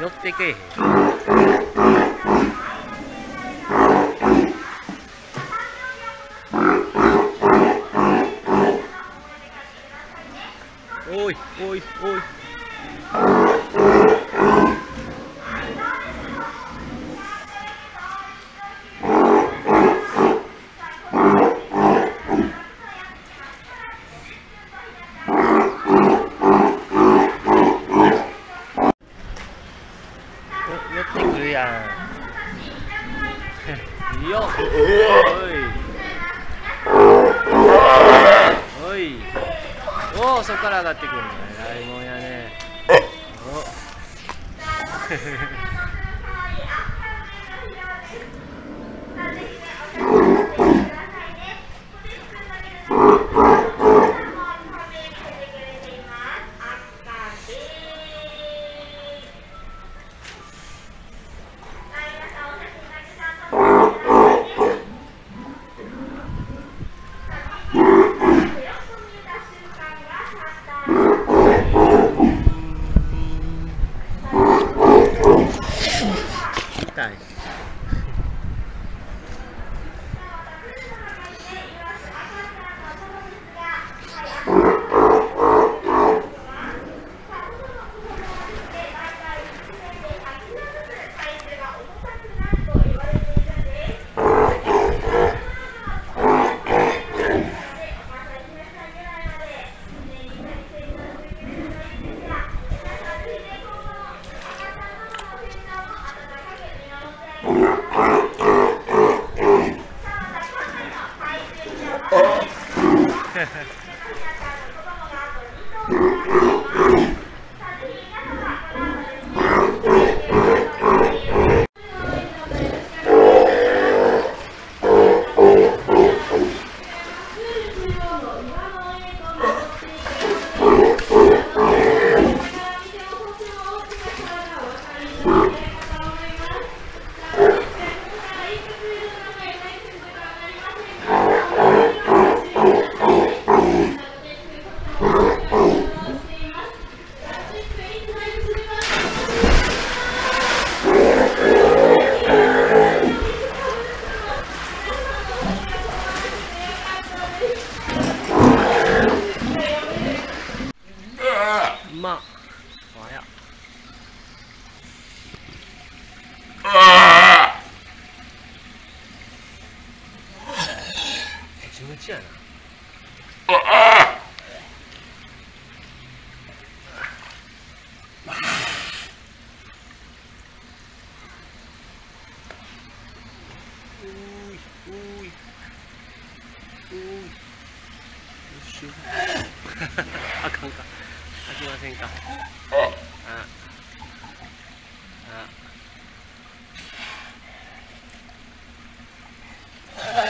寄ってけえへん。おいおいおい。おおそこから上がってくるの偉いもんやねお ちやな。あかんか。ああ。あ。